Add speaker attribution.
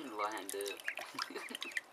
Speaker 1: lined up.